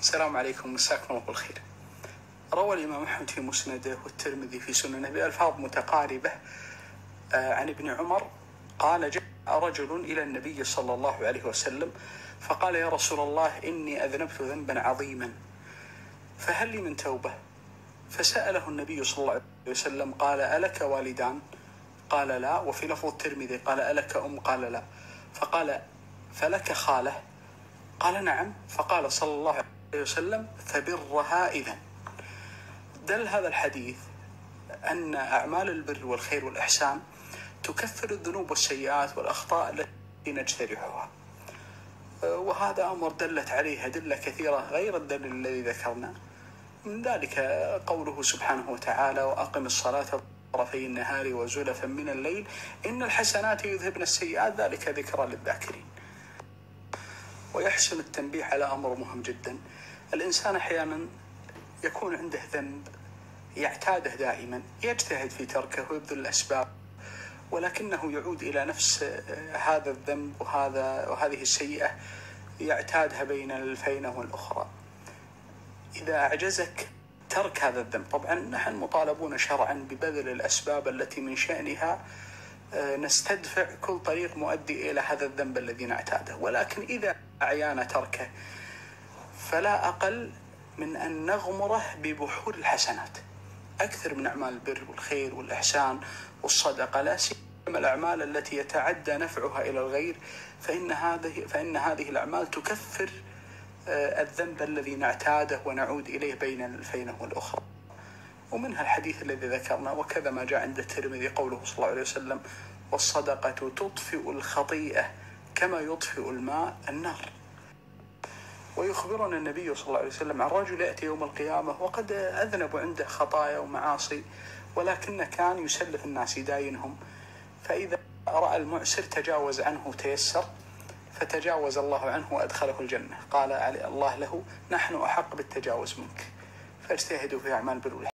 السلام عليكم مساكم الله بالخير. روى الإمام أحمد في مسنده والترمذي في سننه بألفاظ متقاربة آه، عن ابن عمر قال جاء رجل إلى النبي صلى الله عليه وسلم فقال يا رسول الله إني أذنبت ذنبا عظيما فهل لي من توبة؟ فسأله النبي صلى الله عليه وسلم قال ألك والدان؟ قال لا وفي لفظ الترمذي قال ألك أم؟ قال لا فقال فلك خالة؟ قال نعم فقال صلى الله عليه وسلم فبرها إذا دل هذا الحديث أن أعمال البر والخير والإحسان تكفر الذنوب والسيئات والأخطاء التي نجترحها. وهذا أمر دلت عليه أدلة كثيرة غير الدليل الذي ذكرنا. من ذلك قوله سبحانه وتعالى وأقم الصلاة طرفي النهار وزلفا من الليل إن الحسنات يذهبن السيئات ذلك ذكرى للذاكرين. ويحسن التنبيه على أمر مهم جدا. الإنسان أحيانا يكون عنده ذنب يعتاده دائما يجتهد في تركه ويبذل الأسباب ولكنه يعود إلى نفس هذا الذنب وهذا وهذه السيئة يعتادها بين الفينة والأخرى. إذا أعجزك ترك هذا الذنب. طبعا نحن مطالبون شرعا ببذل الأسباب التي من شأنها نستدفع كل طريق مؤدي إلى هذا الذنب الذي نعتاده. ولكن إذا أعيانا تركه فلا أقل من أن نغمره ببحور الحسنات. أكثر من أعمال البر والخير والإحسان والصدقة لا سيما الأعمال التي يتعدى نفعها إلى الغير فإن هذه فإن هذه الأعمال تكفر الذنب الذي نعتاده ونعود إليه بين الفينة والأخرى. ومنها الحديث الذي ذكرنا وكذا ما جاء عند الترمذي قوله صلى الله عليه وسلم والصدقة تطفئ الخطيئة كما يطفئ الماء النار. ويخبرنا النبي صلى الله عليه وسلم عن رجل يأتي يوم القيامة وقد أذنب عنده خطايا ومعاصي ولكنه كان يسلف الناس يداينهم. فإذا رأى المعسر تجاوز عنه تيسر فتجاوز الله عنه وأدخله الجنة. قال الله له نحن أحق بالتجاوز منك. فاجتهدوا في أعمال بر